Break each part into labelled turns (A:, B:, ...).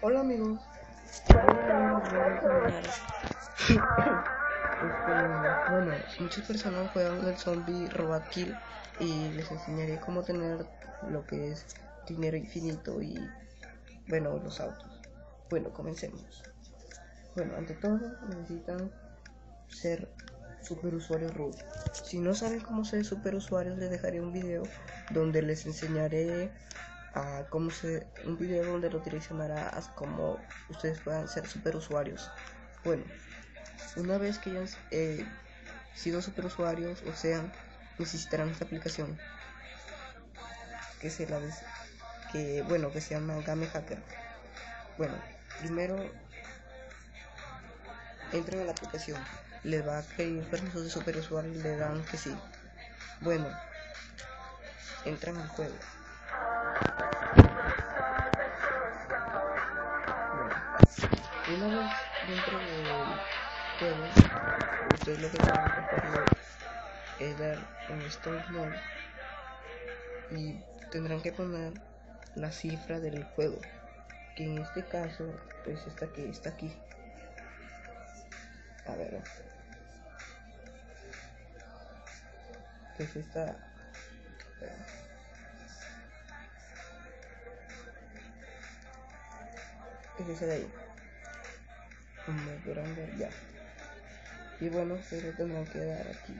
A: Hola amigos. Este, bueno, muchas personas juegan el zombie Robot Kill y les enseñaré cómo tener lo que es dinero infinito y bueno, los autos. Bueno, comencemos. Bueno, ante todo necesitan ser superusuarios root. Si no saben cómo ser superusuarios, les dejaré un video donde les enseñaré a cómo se un video donde lo direccionará a cómo ustedes puedan ser superusuarios. Bueno, una vez que hayan eh, sido superusuarios, o sea, necesitarán esta aplicación que se la que bueno que se llama Game Hacker. Bueno, primero entren a la aplicación, les va a pedir permisos de superusuario y le dan que sí. Bueno, entran al juego. Bueno, una vez dentro del juego, ustedes lo que tienen que hacer es dar un start mode y tendrán que poner la cifra del juego que en este caso pues está aquí está aquí. A ver pues esta es esa de ahí. Podrán ver ya. Y bueno se lo tendrán que dar aquí.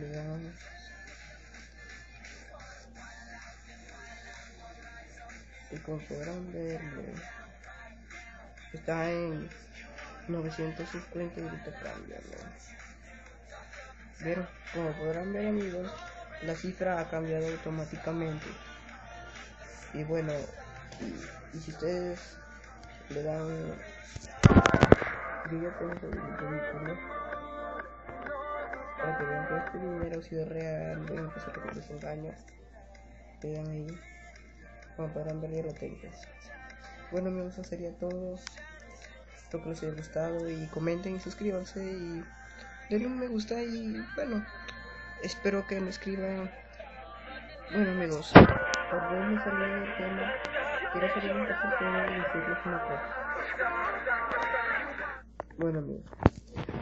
A: Le damos y como podrán ver está en 950 y cambia pero como podrán ver amigos la cifra ha cambiado automáticamente. Y bueno y, si ustedes le dan yo ya tengo el vehículo para que vean que este dinero ha sido real voy a empezar con desengaño vean ahí. Como podrán ver lo tengo. Bueno amigos eso sería todo. Espero que les haya gustado y comenten y suscríbanse y denle un me gusta y bueno espero que me escriban. Bueno amigos por me salió el tema quiero salir un poco y decirles una cosa bueno amigos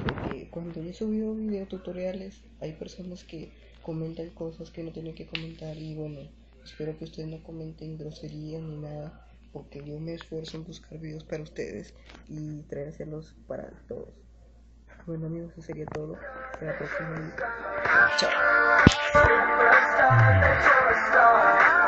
A: porque cuando yo he subido video tutoriales hay personas que comentan cosas que no tienen que comentar y bueno Espero que ustedes no comenten groserías ni nada, porque yo me esfuerzo en buscar videos para ustedes y traérselos para todos. Bueno amigos, eso sería todo. Hasta la próxima. Chao.